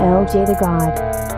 LJ the God.